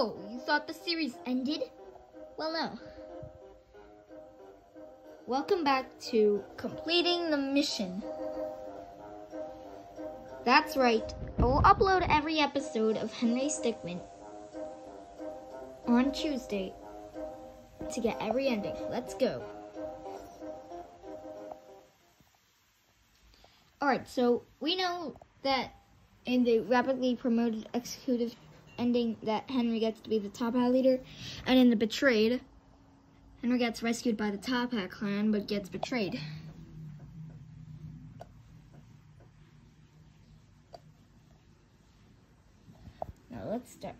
Oh, you thought the series ended? Well, no. Welcome back to completing the mission. That's right. I will upload every episode of Henry Stickmin on Tuesday to get every ending. Let's go. Alright, so we know that in the rapidly promoted executive ending that Henry gets to be the Toppat leader, and in the betrayed, Henry gets rescued by the Toppat Clan but gets betrayed. Now let's start.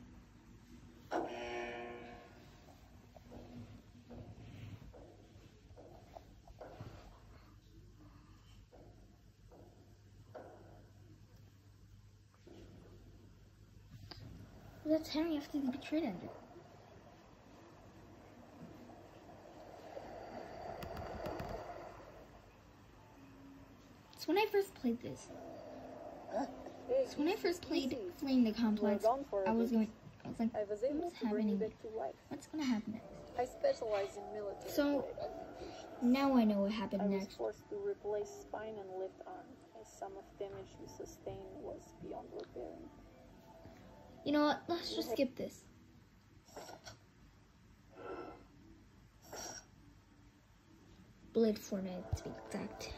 That's Henry after the betrayed ended. It's when I first played this. It's when I first played Fleeing the Complex. I was going. I was like, I was able what's to bring happening? to life. What's gonna happen next? I specialize in military. So-. Now I know what I happened was next. forced to replace spine and left arm, as some of damage sustained was beyond repairing. You know what? Let's just skip this. Blade Fortnite to be exact.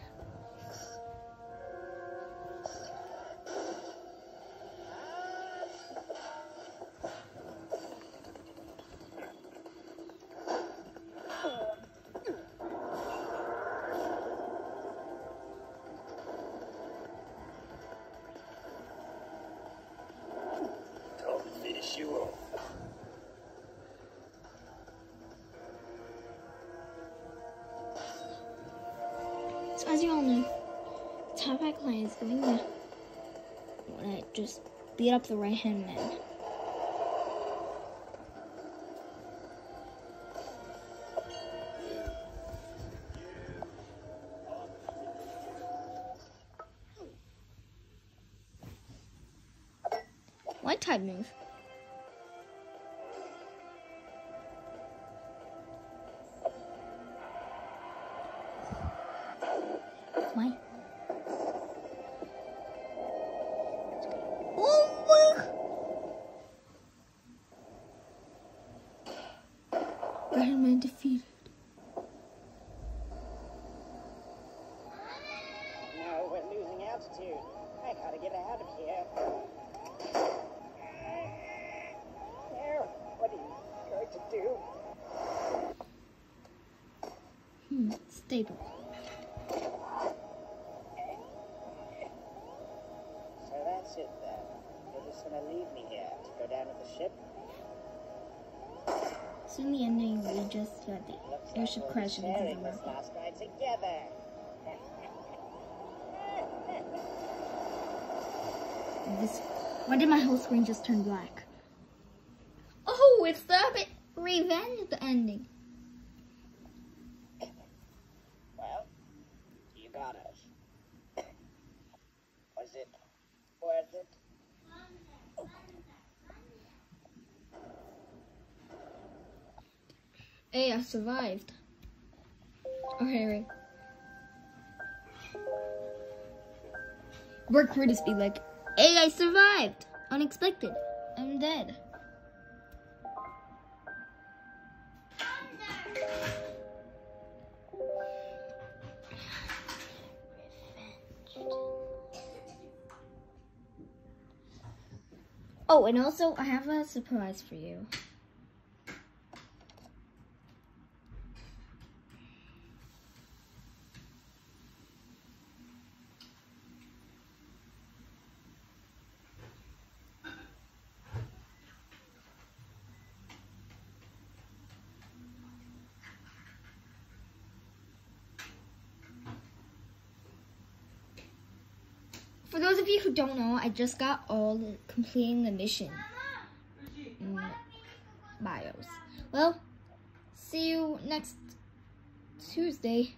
So as you all know, Toppat Clan is going to wanna just beat up the right hand man. What type move? Iron Man defeated. No, we're losing altitude. I gotta get out of here. There, what are you going to do? Hmm, stable. So that's it then. You're just gonna leave me here to go down to the ship? So in the ending, we just got the airship like we'll be crashing into the sharing this rocket. together. This. Why did my whole screen just turn black? Oh, it's the bit revenge ending. Well, you got us. Was it worth it? Hey, I survived. Oh, Harry. Burt Curtis be like, Hey, I survived. Unexpected. I'm dead. Oh, and also, I have a surprise for you. You who don't know, I just got all completing the mission bios. Well, see you next Tuesday.